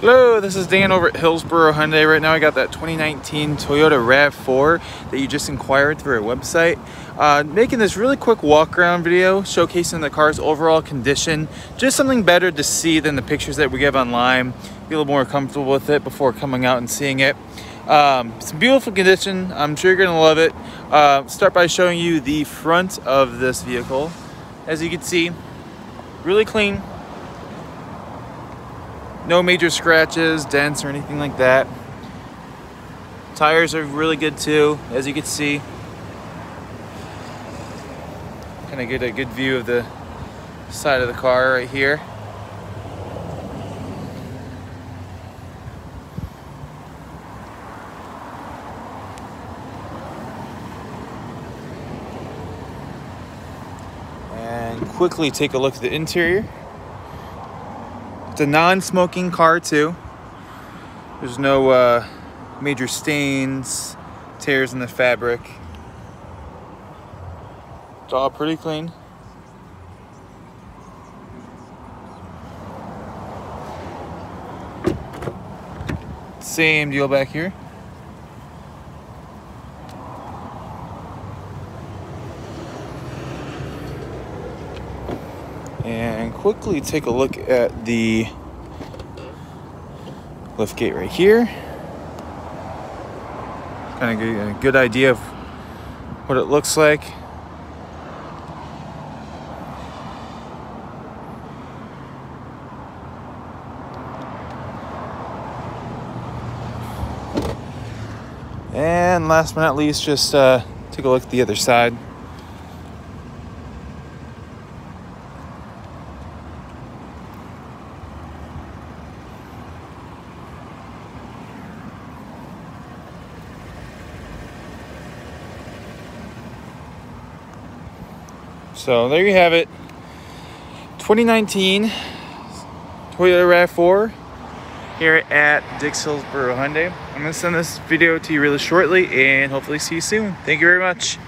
Hello, this is Dan over at Hillsboro Hyundai. Right now I got that 2019 Toyota RAV4 that you just inquired through our website. Uh, making this really quick walk around video showcasing the car's overall condition. Just something better to see than the pictures that we give online. Be a little more comfortable with it before coming out and seeing it. Um, it's beautiful condition. I'm sure you're gonna love it. Uh, start by showing you the front of this vehicle. As you can see, really clean, no major scratches, dents, or anything like that. Tires are really good too, as you can see. Kind of get a good view of the side of the car right here. And quickly take a look at the interior. It's a non-smoking car too. There's no uh, major stains, tears in the fabric. It's all pretty clean. Same deal back here. And quickly take a look at the lift gate right here. Kind of get a good idea of what it looks like. And last but not least, just uh, take a look at the other side. So there you have it. 2019 Toyota RAV4 here at Dix Hillsboro Hyundai. I'm going to send this video to you really shortly and hopefully see you soon. Thank you very much.